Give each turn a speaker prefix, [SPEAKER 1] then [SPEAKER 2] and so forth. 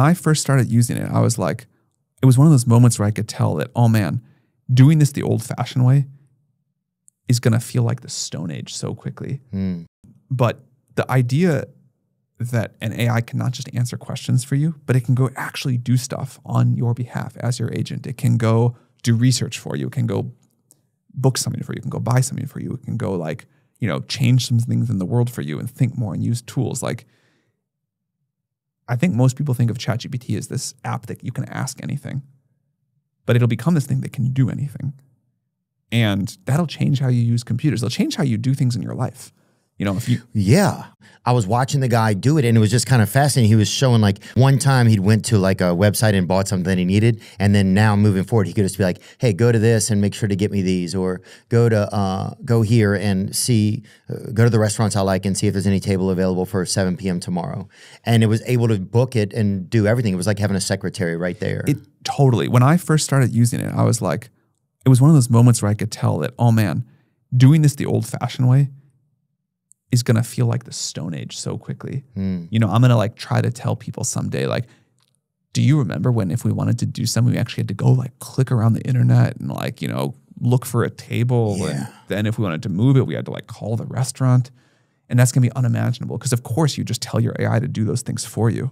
[SPEAKER 1] When I first started using it, I was like, it was one of those moments where I could tell that, oh man, doing this the old fashioned way is going to feel like the Stone Age so quickly.
[SPEAKER 2] Mm.
[SPEAKER 1] But the idea that an AI can not just answer questions for you, but it can go actually do stuff on your behalf as your agent. It can go do research for you. It can go book something for you. It can go buy something for you. It can go like, you know, change some things in the world for you and think more and use tools. Like, I think most people think of ChatGPT as this app that you can ask anything, but it'll become this thing that can do anything. And that'll change how you use computers. It'll change how you do things in your life. You know, if you
[SPEAKER 2] Yeah. I was watching the guy do it and it was just kind of fascinating. He was showing like one time he went to like a website and bought something that he needed. And then now moving forward, he could just be like, hey, go to this and make sure to get me these or go to, uh, go here and see, uh, go to the restaurants I like and see if there's any table available for 7 p.m. tomorrow. And it was able to book it and do everything. It was like having a secretary right there.
[SPEAKER 1] It totally. When I first started using it, I was like, it was one of those moments where I could tell that, oh man, doing this the old fashioned way is going to feel like the Stone Age so quickly.
[SPEAKER 2] Mm.
[SPEAKER 1] You know, I'm going to like try to tell people someday, like, do you remember when if we wanted to do something, we actually had to go like click around the internet and like, you know, look for a table.
[SPEAKER 2] Yeah.
[SPEAKER 1] And then if we wanted to move it, we had to like call the restaurant. And that's going to be unimaginable because, of course, you just tell your AI to do those things for you.